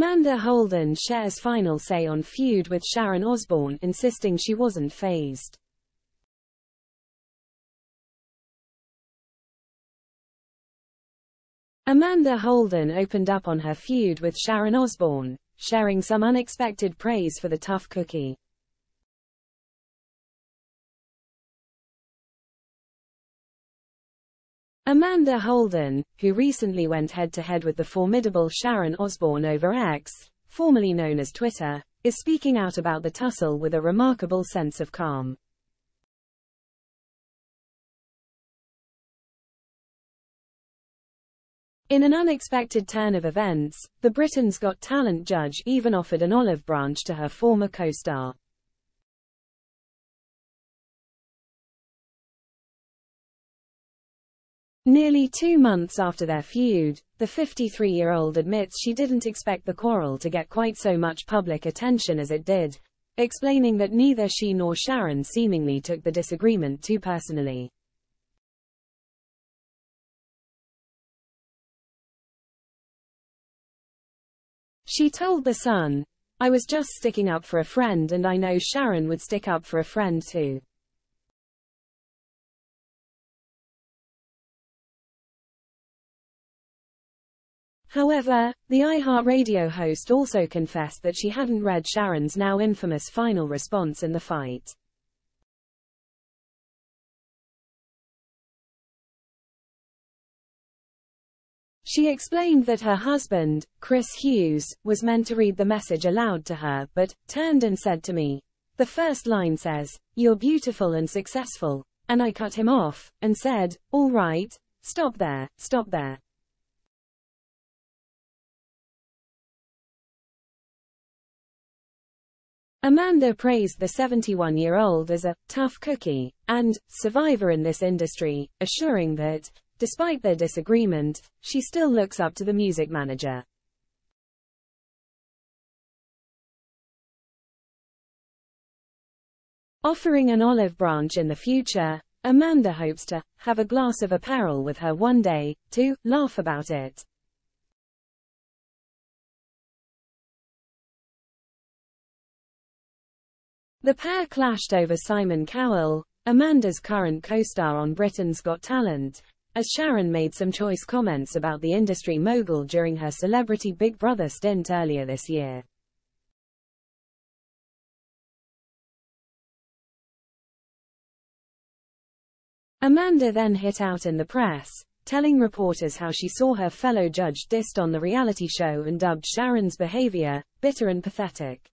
Amanda Holden shares final say on feud with Sharon Osbourne, insisting she wasn't fazed. Amanda Holden opened up on her feud with Sharon Osbourne, sharing some unexpected praise for the tough cookie. Amanda Holden, who recently went head-to-head -head with the formidable Sharon Osbourne over X, formerly known as Twitter, is speaking out about the tussle with a remarkable sense of calm. In an unexpected turn of events, the Britain's Got Talent judge even offered an olive branch to her former co-star. Nearly two months after their feud, the 53-year-old admits she didn't expect the quarrel to get quite so much public attention as it did, explaining that neither she nor Sharon seemingly took the disagreement too personally. She told The Sun, I was just sticking up for a friend and I know Sharon would stick up for a friend too. However, the iHeartRadio host also confessed that she hadn't read Sharon's now infamous final response in the fight. She explained that her husband, Chris Hughes, was meant to read the message aloud to her, but turned and said to me, The first line says, You're beautiful and successful. And I cut him off, and said, All right, stop there, stop there. Amanda praised the 71-year-old as a tough cookie and survivor in this industry, assuring that, despite their disagreement, she still looks up to the music manager. Offering an olive branch in the future, Amanda hopes to have a glass of Aperol with her one day, to laugh about it. The pair clashed over Simon Cowell, Amanda's current co-star on Britain's Got Talent, as Sharon made some choice comments about the industry mogul during her Celebrity Big Brother stint earlier this year. Amanda then hit out in the press, telling reporters how she saw her fellow judge dissed on the reality show and dubbed Sharon's behavior bitter and pathetic.